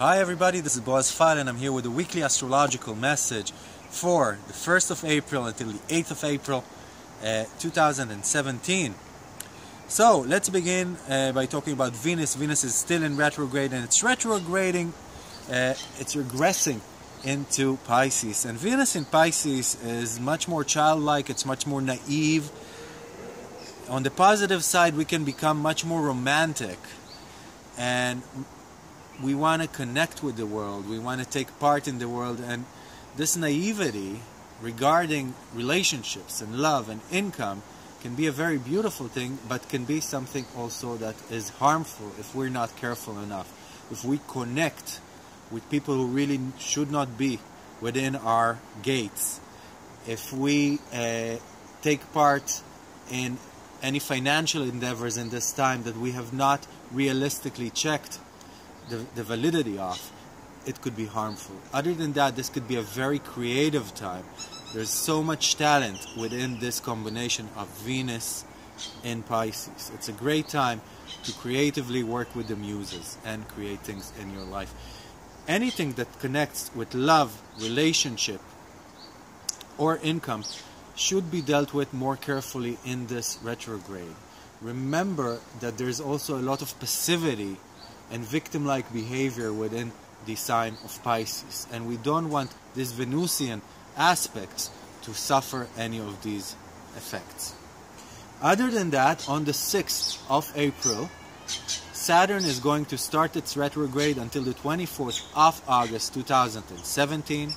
Hi everybody, this is Boaz Fyler and I'm here with a weekly astrological message for the 1st of April until the 8th of April uh, 2017. So let's begin uh, by talking about Venus. Venus is still in retrograde and it's retrograding, uh, it's regressing into Pisces. And Venus in Pisces is much more childlike, it's much more naive. On the positive side, we can become much more romantic and we want to connect with the world, we want to take part in the world, and this naivety regarding relationships and love and income can be a very beautiful thing, but can be something also that is harmful if we're not careful enough. If we connect with people who really should not be within our gates, if we uh, take part in any financial endeavors in this time that we have not realistically checked the, the validity of, it could be harmful. Other than that, this could be a very creative time. There's so much talent within this combination of Venus and Pisces. It's a great time to creatively work with the muses and create things in your life. Anything that connects with love, relationship, or income should be dealt with more carefully in this retrograde. Remember that there's also a lot of passivity and victim like behavior within the sign of Pisces, and we don't want this Venusian aspects to suffer any of these effects. Other than that, on the 6th of April, Saturn is going to start its retrograde until the 24th of August 2017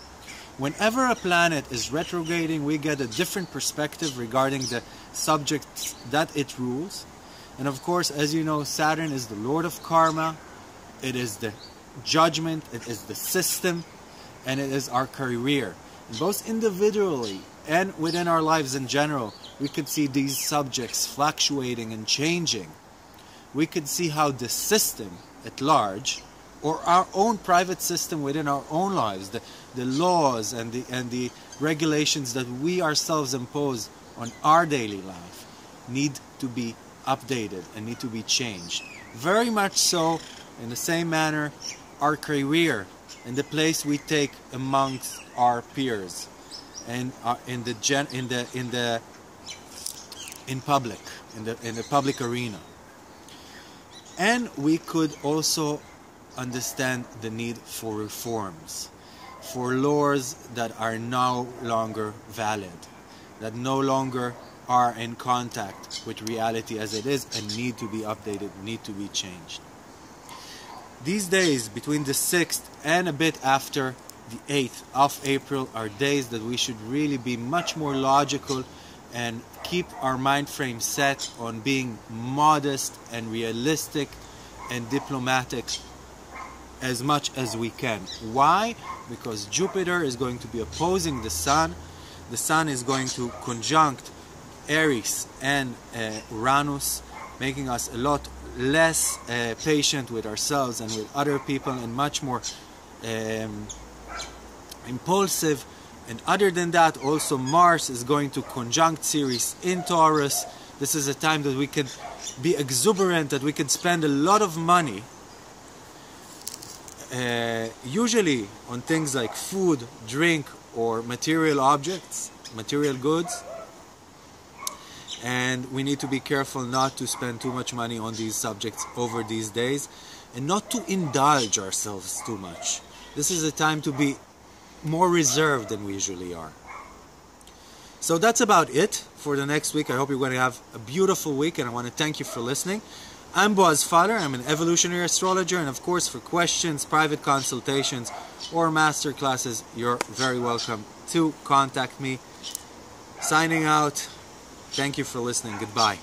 Whenever a planet is retrograding, we get a different perspective regarding the subjects that it rules. And of course, as you know, Saturn is the lord of karma, it is the judgment, it is the system, and it is our career. And both individually and within our lives in general, we could see these subjects fluctuating and changing. We could see how the system at large or our own private system within our own lives, the, the laws and the, and the regulations that we ourselves impose on our daily life need to be updated and need to be changed. Very much so, in the same manner, our career and the place we take amongst our peers and uh, in the gen, in the in the in public in the in the public arena and we could also understand the need for reforms, for laws that are no longer valid, that no longer are in contact with reality as it is and need to be updated, need to be changed. These days, between the 6th and a bit after the 8th of April, are days that we should really be much more logical and keep our mind frame set on being modest and realistic and diplomatic as much as we can. Why? Because Jupiter is going to be opposing the Sun. The Sun is going to conjunct Eris and uh, Uranus, making us a lot less uh, patient with ourselves and with other people and much more um, impulsive. And other than that, also Mars is going to conjunct Ceres in Taurus. This is a time that we can be exuberant, that we can spend a lot of money uh, usually on things like food, drink, or material objects, material goods. And we need to be careful not to spend too much money on these subjects over these days and not to indulge ourselves too much. This is a time to be more reserved than we usually are. So that's about it for the next week. I hope you're going to have a beautiful week and I want to thank you for listening. I'm Boaz Fyler. I'm an evolutionary astrologer, and of course, for questions, private consultations, or master classes, you're very welcome to contact me. Signing out. Thank you for listening. Goodbye.